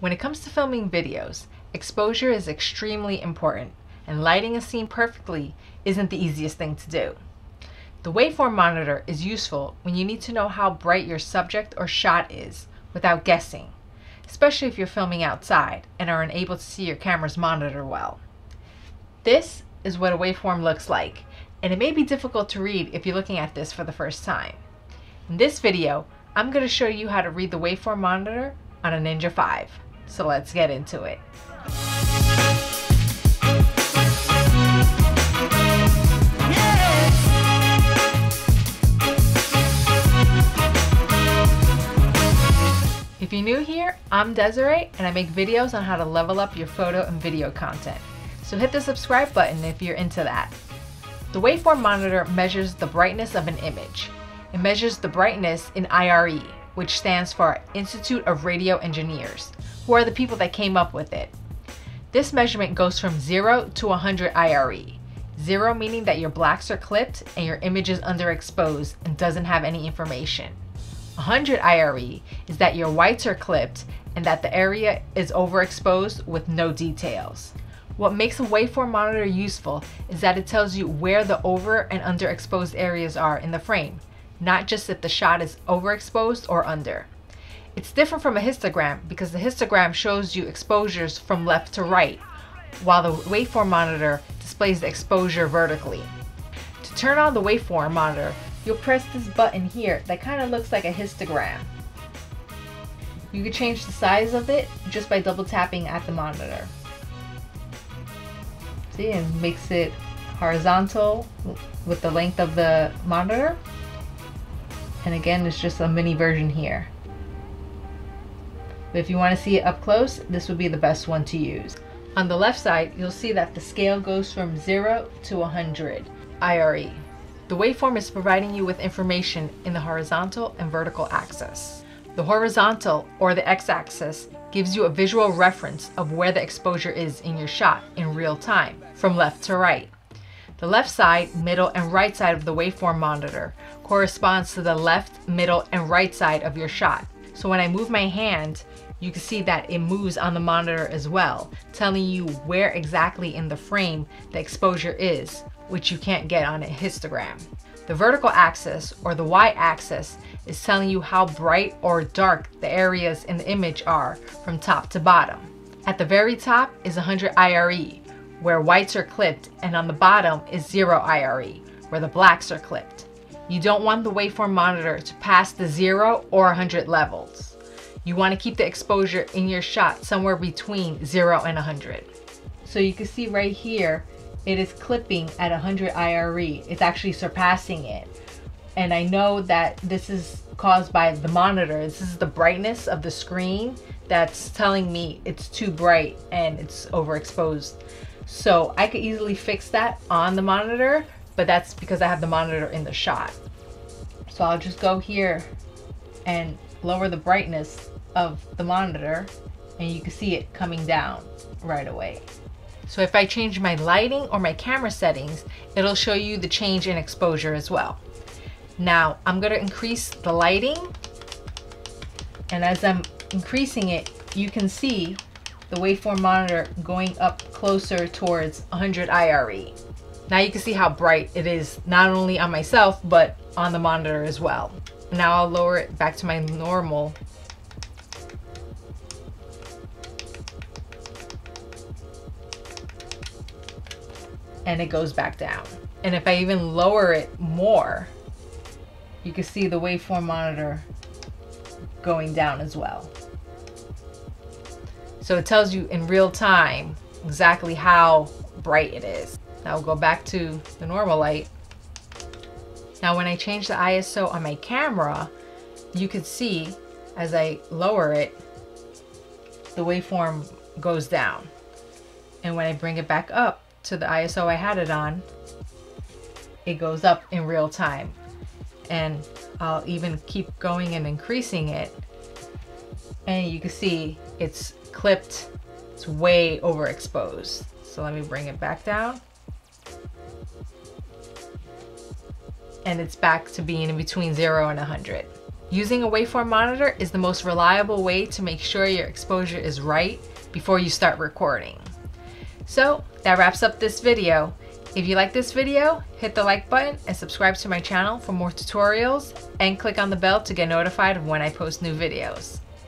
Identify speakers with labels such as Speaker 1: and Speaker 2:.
Speaker 1: When it comes to filming videos, exposure is extremely important, and lighting a scene perfectly isn't the easiest thing to do. The waveform monitor is useful when you need to know how bright your subject or shot is without guessing, especially if you're filming outside and are unable to see your camera's monitor well. This is what a waveform looks like, and it may be difficult to read if you're looking at this for the first time. In this video, I'm going to show you how to read the waveform monitor on a Ninja V. So let's get into it. If you're new here, I'm Desiree and I make videos on how to level up your photo and video content. So hit the subscribe button if you're into that. The waveform monitor measures the brightness of an image. It measures the brightness in IRE, which stands for Institute of Radio Engineers, who are the people that came up with it. This measurement goes from 0 to 100 IRE. 0 meaning that your blacks are clipped and your image is underexposed and doesn't have any information. 100 IRE is that your whites are clipped and that the area is overexposed with no details. What makes a waveform monitor useful is that it tells you where the over and underexposed areas are in the frame, not just if the shot is overexposed or under. It's different from a histogram because the histogram shows you exposures from left to right, while the waveform monitor displays the exposure vertically. To turn on the waveform monitor, you'll press this button here that kind of looks like a histogram. You can change the size of it just by double tapping at the monitor. See, it makes it horizontal with the length of the monitor. And again, it's just a mini version here. But if you want to see it up close, this would be the best one to use. On the left side, you'll see that the scale goes from 0 to 100 IRE. The waveform is providing you with information in the horizontal and vertical axis. The horizontal, or the x-axis, gives you a visual reference of where the exposure is in your shot in real time, from left to right. The left side, middle, and right side of the waveform monitor corresponds to the left, middle, and right side of your shot. So when I move my hand, you can see that it moves on the monitor as well, telling you where exactly in the frame the exposure is, which you can't get on a histogram. The vertical axis, or the y-axis, is telling you how bright or dark the areas in the image are from top to bottom. At the very top is 100 IRE, where whites are clipped, and on the bottom is 0 IRE, where the blacks are clipped. You don't want the waveform monitor to pass the 0 or 100 levels. You want to keep the exposure in your shot somewhere between 0 and 100. So you can see right here, it is clipping at 100 IRE. It's actually surpassing it. And I know that this is caused by the monitor. This is the brightness of the screen that's telling me it's too bright and it's overexposed. So I could easily fix that on the monitor, but that's because I have the monitor in the shot. So I'll just go here and lower the brightness of the monitor and you can see it coming down right away. So if I change my lighting or my camera settings, it'll show you the change in exposure as well. Now I'm gonna increase the lighting and as I'm increasing it, you can see the waveform monitor going up closer towards 100 IRE. Now you can see how bright it is not only on myself, but on the monitor as well. Now I'll lower it back to my normal and it goes back down. And if I even lower it more, you can see the waveform monitor going down as well. So it tells you in real time exactly how bright it is. Now we'll go back to the normal light. Now when I change the ISO on my camera, you can see as I lower it, the waveform goes down. And when I bring it back up, to the ISO I had it on, it goes up in real time. And I'll even keep going and increasing it. And you can see it's clipped, it's way overexposed. So let me bring it back down. And it's back to being in between zero and 100. Using a waveform monitor is the most reliable way to make sure your exposure is right before you start recording. So that wraps up this video. If you like this video, hit the like button and subscribe to my channel for more tutorials and click on the bell to get notified when I post new videos.